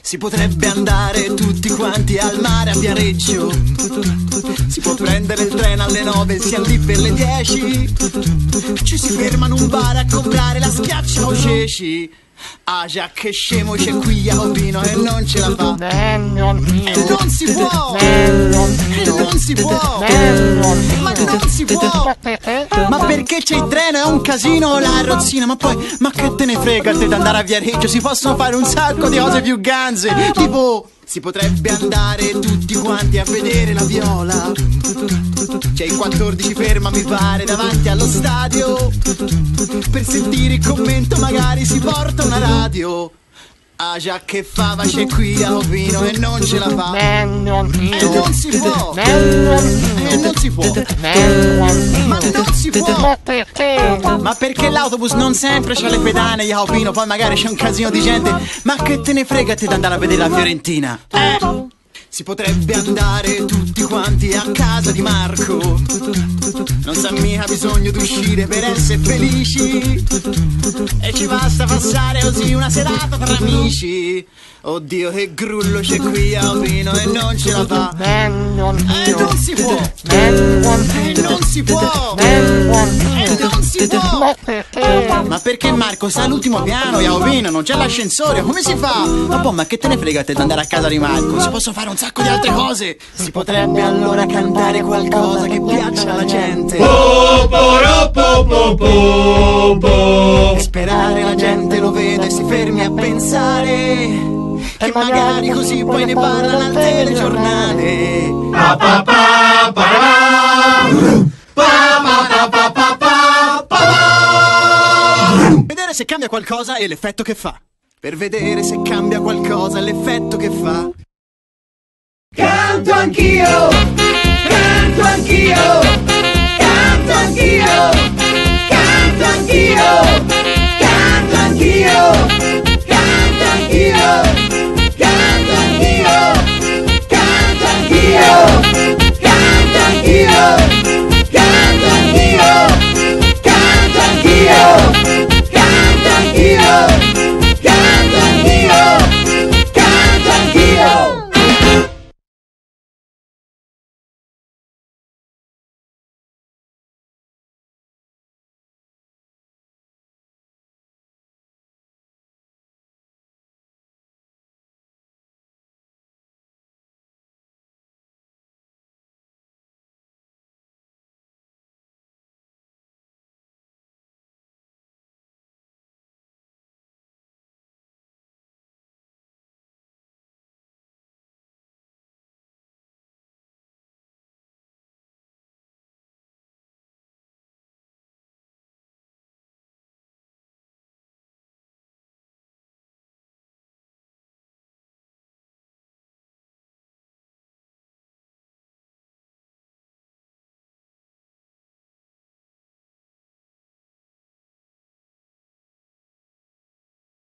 Si potrebbe andare tutti quanti al mare a Viareggio. Si può prendere il treno alle 9 e siamo lì per le 10. Ci si fermano un bar a comprare la schiaccia o ceci. Ah già che scemo c'è qui Albino e non ce la fa. E non si può. E non si può. Ma non si può. Ma perché c'è il treno è un casino la rozzina Ma poi ma che te ne frega te di andare a Viareggio Si possono fare un sacco di cose più ganze Tipo si potrebbe andare tutti quanti a vedere la viola. C'è il 14 ferma, mi pare, davanti allo stadio. Per sentire il commento magari si porta una radio. Ah già che fava c'è qui a Ovino e non ce la fa. E non si può. E non si può. Ma non si può. Ma perché? L'autobus non sempre c'ha le pedane a Ovino Poi magari c'è un casino di gente. Ma che te ne frega te di andare a vedere la Fiorentina? Eh si potrebbe andare tutti quanti a casa di Marco. Non sa mica bisogno di uscire per essere felici. E ci basta passare così una serata tra amici. Oddio che grullo c'è qui a Pino e non ce la fa. E non si può. E non si può. E non si può. Ma perché Marco sta all'ultimo piano e a Ovino non c'è l'ascensore? Come si fa? Ma boh, ma che te ne frega te di andare a casa di Marco? Si possono fare un sacco di altre cose. Si potrebbe allora cantare qualcosa che piaccia alla gente. E sperare la gente lo veda e si fermi a pensare. Che magari così poi ne parlano al telegiornale. Vedere se cambia qualcosa e l'effetto che fa. Per vedere se cambia qualcosa e l'effetto che fa. Canto anch'io, canto anch'io,